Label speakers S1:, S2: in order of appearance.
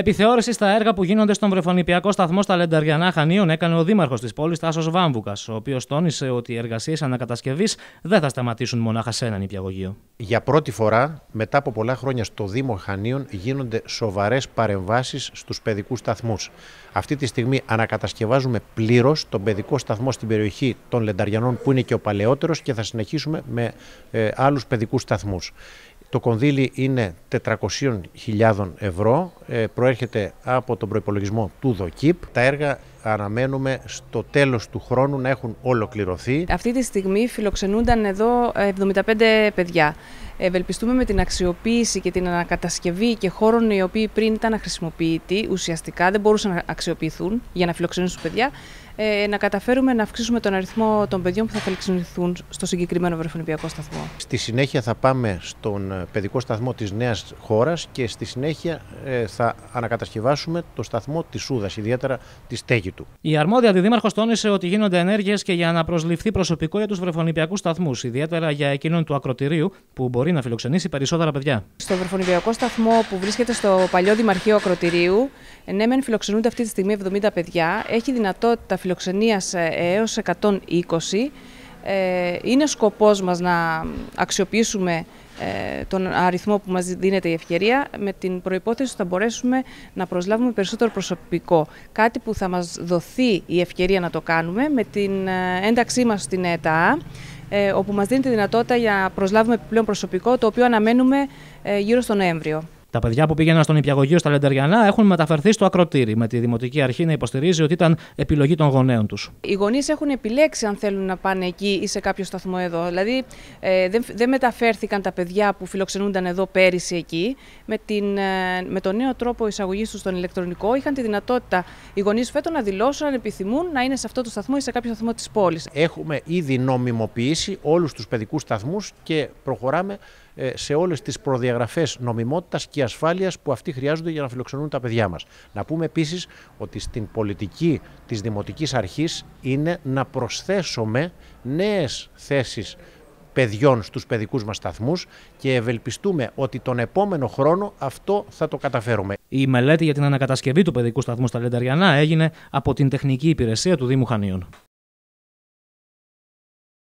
S1: Επιθεώρησης στα έργα που γίνονται στον βρεφονιπιακό σταθμό στα Λενταριανά Χανίων έκανε ο Δήμαρχος της πόλης Τάσος Βάμβουκας, ο οποίος τόνισε ότι οι εργασίες ανακατασκευής δεν θα σταματήσουν μονάχα σε έναν νηπιαγωγείο.
S2: Για πρώτη φορά, μετά από πολλά χρόνια στο Δήμο Χανίων, γίνονται σοβαρές παρεμβάσεις στους παιδικούς σταθμούς. Αυτή τη στιγμή ανακατασκευάζουμε πλήρως τον παιδικό σταθμό στην περιοχή των Λενταριανών, που είναι και ο παλαιότερος, και θα συνεχίσουμε με ε, άλλους παιδικούς σταθμούς. Το κονδύλι είναι 400.000 ευρώ, ε, προέρχεται από τον προϋπολογισμό του ΔΟΚΙΠ. Τα έργα αναμένουμε στο τέλος του χρόνου να έχουν ολοκληρωθεί.
S3: Αυτή τη στιγμή φιλοξενούνταν εδώ 75 παιδιά. Ευελπιστούμε με την αξιοποίηση και την ανακατασκευή και χώρων οι οποίοι πριν ήταν αχρησιμοποιητοί, ουσιαστικά δεν μπορούσαν να αξιοποιηθούν για να φιλοξενήσουν παιδιά, ε, να καταφέρουμε να αυξήσουμε τον αριθμό των παιδιών που θα φιλοξενηθούν στο συγκεκριμένο βρεφονιπιακό σταθμό.
S2: Στη συνέχεια θα πάμε στον ε, παιδικό σταθμό της νέας χώρας και στη συνέχεια ε, θα ανακατασκευάσουμε το σταθμό της Σούδας, ιδιαίτερα της στέγη του.
S1: Η αρμόδια αντιδήμαρχος τόνισε ότι γίνονται ενέργειες και για να προσληφθεί προσωπικό για τους βρεφονιπιακούς σταθμούς, ιδιαίτερα για εκείνον του ακροτηρίου που μπορεί να φιλοξενήσει περισσότερα παιδιά.
S3: Στο βρεφονιπιακό σταθμό που βρίσκεται στο παλιό Δημαρχείο Ακροτηρίου, ναι, μεν φιλοξενούνται αυτή τη στιγμή 70 παιδιά, έχει δυνατότητα φιλοξενίας ε, έως 120. Ε, είναι σκοπός μας να αξιοποιήσουμε ε, τον αριθμό που μας δίνεται η ευκαιρία με την προϋπόθεση ότι θα μπορέσουμε να προσλάβουμε περισσότερο προσωπικό. Κάτι που θα μας δοθεί η ευκαιρία να το κάνουμε με την ένταξή μας στην ΕΤΑ όπου μας δίνει τη δυνατότητα για να προσλάβουμε επιπλέον προσωπικό το οποίο αναμένουμε γύρω στο Νοέμβριο.
S1: Τα παιδιά που πήγαιναν στον υπηαγωγείο στα Λεντεριανά έχουν μεταφερθεί στο ακροτήρι, με τη Δημοτική Αρχή να υποστηρίζει ότι ήταν επιλογή των γονέων τους.
S3: Οι γονείς έχουν επιλέξει αν θέλουν να πάνε εκεί ή σε κάποιο σταθμό εδώ. Δηλαδή ε, δεν, δεν μεταφέρθηκαν τα παιδιά που φιλοξενούνταν εδώ πέρυσι εκεί. Με, την, ε, με τον νέο τρόπο εισαγωγής τους στον ηλεκτρονικό είχαν τη δυνατότητα οι γονείς φέτο να δηλώσουν αν επιθυμούν να είναι σε αυτό το σταθμό ή σε κάποιο σταθμό της πόλης.
S2: Έχουμε ήδη νομιμοποιήσει όλους τους παιδικούς σταθμούς και προχωράμε ε, σε όλες τις προδιαγραφές νομιμότητας και ασφάλειας που αυτοί χρειάζονται για να φιλοξενούν τα παιδιά μας. Να πούμε επίσης ότι στην πολιτική της Δημοτικής Αρχής είναι να προσθέσουμε νέες θέσεις παιδιών στους παιδικούς μας σταθμούς και ευελπιστούμε ότι τον επόμενο χρόνο αυτό θα το καταφέρουμε.
S1: Η μελέτη για την ανακατασκευή του παιδικού σταθμού στα Λενταριανά έγινε από την Τεχνική Υπηρεσία του Δήμου Χανίων.